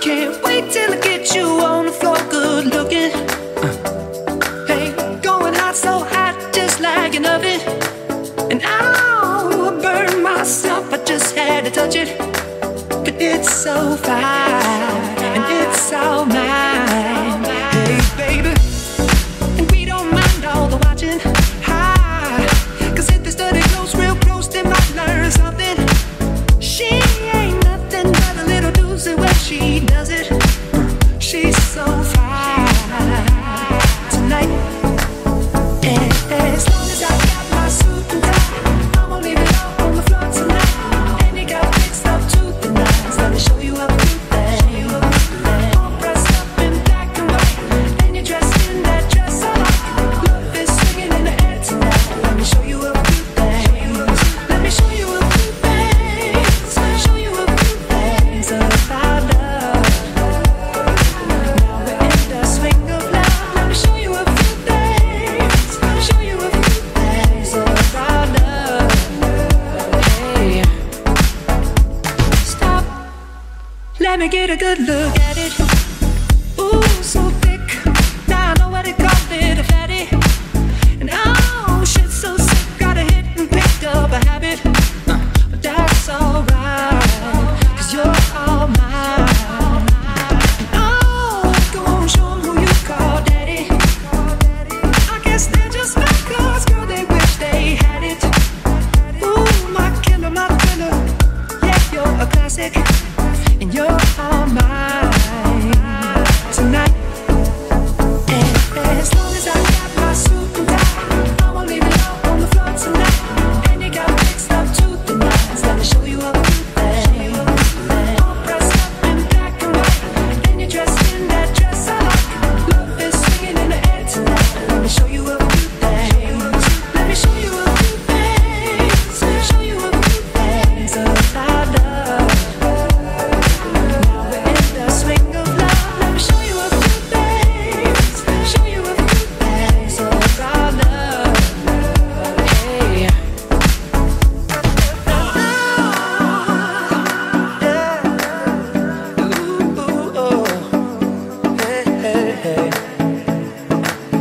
can't wait till I get you on the floor, good looking. Uh. Hey, going hot, so hot, just like an oven. And I'll burn myself, I just had to touch it. But it's so fine, and it's so mine. Let me get a good look at it.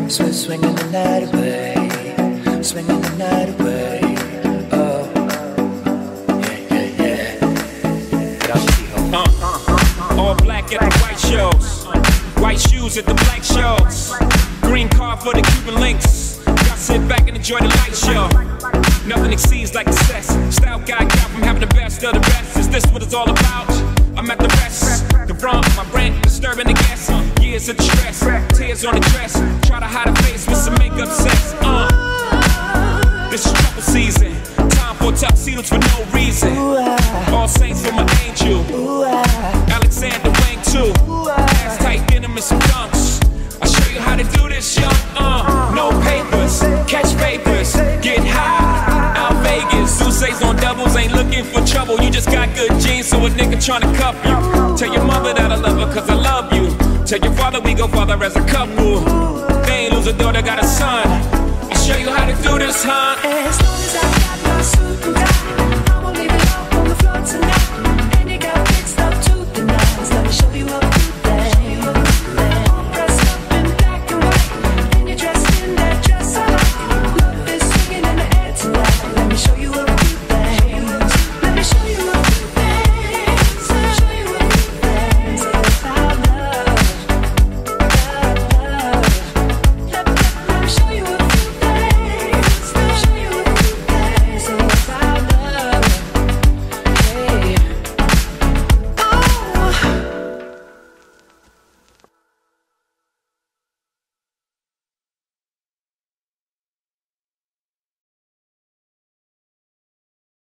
Sw- swinging the night away, swinging the night away. Oh, yeah, yeah, yeah. Uh, uh, uh, uh, all black at the white shows, white shoes at the black shows, green car for the Cuban links. Y'all sit back and enjoy the light show. Nothing exceeds like the. Style guy got from having the best of the best. Is this what it's all about? I'm at the rest. The wrong, my rent, disturbing the guests. Years of distress, tears on the dress. Try to hide a face with some makeup. trying to cuff you. Tell your mother that I love her cause I love you. Tell your father we go father as a couple. They ain't lose a daughter, got a son. I'll show you how to do this, huh? As long as I